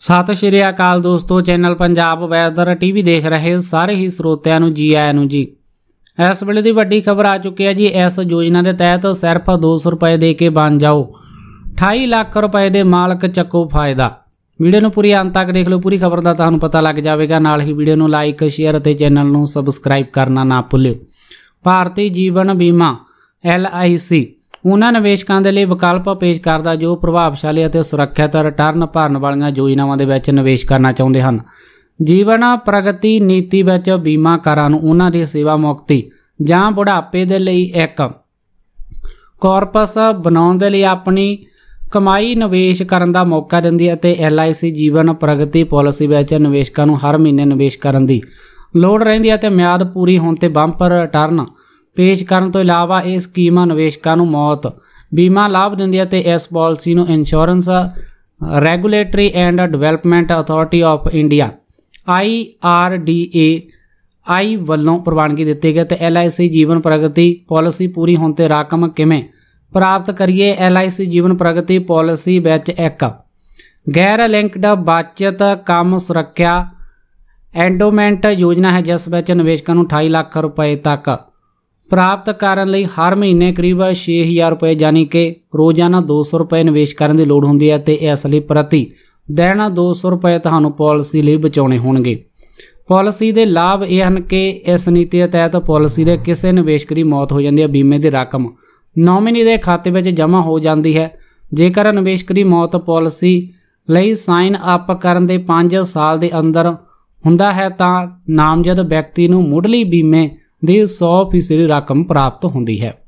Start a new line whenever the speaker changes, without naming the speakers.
ਸਤਿ ਸ਼੍ਰੀ ਅਕਾਲ ਦੋਸਤੋ, channel Punjab weather TV ਦੇਖ ਰਹੇ ਸਾਰੇ ਹੀ ਸਰੋਤਿਆਂ ਨੂੰ, ਜੀ ਆਇਆਂ ਨੂੰ ਜੀ। ਇਸ ਵੇਲੇ ਦੀ ਵੱਡੀ ਖਬਰ ਆ ਚੁੱਕੀ ਹੈ ਜੀ, ਇਸ ਯੋਜਨਾ ਦੇ ਤਹਿਤ ਸਿਰਫ 200 ਰੁਪਏ ਦੇ ਕੇ ਬਣ ਜਾਓ। 28 ਲੱਖ ਰੁਪਏ ਦੇ ਮਾਲਕ ਚੱਕੋ ਫਾਇਦਾ। ਵੀਡੀਓ ਨੂੰ ਪੂਰੀ ਅੰਤ ਤੱਕ ਦੇਖ ਲਓ, ਪੂਰੀ ਖਬਰ ਦਾ ਤੁਹਾਨੂੰ ਪਤਾ ਲੱਗ ਜਾਵੇਗਾ। ਨਾਲ ਹੀ ਵੀਡੀਓ ਨੂੰ ਲਾਈਕ, ਸ਼ੇਅਰ ਅਤੇ ਚੈਨਲ ਨੂੰ ਸਬਸਕ੍ਰਾਈਬ ਕਰਨਾ ਨਾ ਭੁੱਲਿਓ। ਭਾਰਤੀ ਜੀਵਨ ਬੀਮਾ, ਐੱਲ ਆਈ ਸੀ। ਉਹਨਾਂ ਨਿਵੇਸ਼ਕਾਂ ਦੇ ਲਈ ਵਿਕਲਪ ਪੇਸ਼ ਕਰਦਾ ਜੋ ਪ੍ਰਭਾਵਸ਼ਾਲੀ ਅਤੇ ਸੁਰੱਖਿਅਤ ਰਿਟਰਨ ਭਰਨ ਵਾਲੀਆਂ ਯੋਜਨਾਵਾਂ ਦੇ ਵਿੱਚ ਨਿਵੇਸ਼ ਕਰਨਾ ਚਾਹੁੰਦੇ ਹਨ। ਜੀਵਨ, ਪ੍ਰਗਤੀ ਨੀਤੀ ਵਿੱਚ ਬੀਮਾਕਾਰਾਂ ਨੂੰ ਉਹਨਾਂ ਦੀ ਸੇਵਾ ਮੁਕਤੀ ਜਾਂ ਬੁਢਾਪੇ ਦੇ ਲਈ ਇੱਕ ਕਾਰਪਸ ਬਣਾਉਣ ਦੇ ਲਈ ਆਪਣੀ ਕਮਾਈ ਨਿਵੇਸ਼ ਕਰਨ ਦਾ ਮੌਕਾ ਦਿੰਦੀ ਹੈ ਅਤੇ LIC ਜੀਵਨ, ਪ੍ਰਗਤੀ ਪਾਲਿਸੀ ਵਿੱਚ ਨਿਵੇਸ਼ਕਾਂ ਨੂੰ ਹਰ ਮਹੀਨੇ ਨਿਵੇਸ਼ ਕਰਨ ਦੀ ਲੋੜ ਰਹਿੰਦੀ ਹੈ ਤੇ ਮਿਆਦ ਪੂਰੀ ਹੋਣ ਤੇ ਬੰਪਰ ਰਿਟਰਨ ਪੇਸ਼ ਕਰਨ ਤੋਂ ਇਲਾਵਾ ਇਹ ਸਕੀਮਾਂ ਨਿਵੇਸ਼ਕਾਂ ਨੂੰ ਮੌਤ, ਬੀਮਾ ਲਾਭ ਦਿੰਦੀ ਹੈ ਤੇ ਇਸ ਪਾਲਿਸੀ ਨੂੰ insurance regulatory and development authority of India IRDA I ਵੱਲੋਂ ਪ੍ਰਵਾਨਗੀ ਦਿੱਤੀ ਗਈ ਤੇ LIC ਜੀਵਨ ਪ੍ਰਗਤੀ ਪਾਲਿਸੀ ਪੂਰੀ ਹੋਣ ਤੇ ਰਕਮ ਕਿਵੇਂ? ਪ੍ਰਾਪਤ ਕਰੀਏ LIC ਜੀਵਨ ਪ੍ਰਗਤੀ ਪਾਲਿਸੀ ਵਿੱਚ ਇੱਕ ਗੈਰ ਲਿੰਕਡ ਬਚਤ ਕੰਮ ਸੁਰੱਖਿਆ ਐਂਡੋਮੈਂਟ ਯੋਜਨਾ ਹੈ ਜਿਸ ਵਿੱਚ ਨਿਵੇਸ਼ਕਾਂ ਨੂੰ 28 ਲੱਖ ਰੁਪਏ ਤੱਕ ਪ੍ਰਾਪਤ ਕਰਨ ਲਈ ਹਰ ਮਹੀਨੇ ਕਰੀਬ 6000 ਰੁਪਏ ਯਾਨੀ ਕਿ ਰੋਜ਼ਾਨਾ 200 ਰੁਪਏ ਨਿਵੇਸ਼ ਕਰਨ ਦੀ ਲੋੜ ਹੁੰਦੀ ਹੈ ਤੇ ਇਸ ਲਈ ਪ੍ਰਤੀ ਦਿਨ 200 ਰੁਪਏ ਤੁਹਾਨੂੰ ਪਾਲਿਸੀ ਲਈ ਬਚਾਉਣੇ ਹੋਣਗੇ। ਪਾਲਿਸੀ ਦੇ ਲਾਭ ਇਹ ਹਨ ਕਿ ਇਸ ਨੀਤੀ ਦੇ ਤਹਿਤ ਪਾਲਿਸੀ ਦੇ ਕਿਸੇ ਨਿਵੇਸ਼ਕ ਦੀ ਮੌਤ ਹੋ ਜਾਂਦੀ ਹੈ, ਬੀਮੇ ਦੀ ਰਕਮ ਨੋਮਿਨੀ ਦੇ ਖਾਤੇ ਵਿੱਚ ਜਮ੍ਹਾਂ ਹੋ ਜਾਂਦੀ ਹੈ। ਜੇਕਰ ਨਿਵੇਸ਼ਕ ਦੀ ਮੌਤ ਪਾਲਿਸੀ ਲਈ ਸਾਈਨ ਅਪ ਕਰਨ ਦੇ 5 ਸਾਲ ਦੇ ਅੰਦਰ ਹੁੰਦਾ ਹੈ ਤਾਂ ਨਾਮਜ਼ਦ ਵਿਅਕਤੀ ਨੂੰ ਮੁੱਢਲੀ ਬੀਮੇ ਦੀ 100% ਰਕਮ ਪ੍ਰਾਪਤ ਹੁੰਦੀ ਹੈ।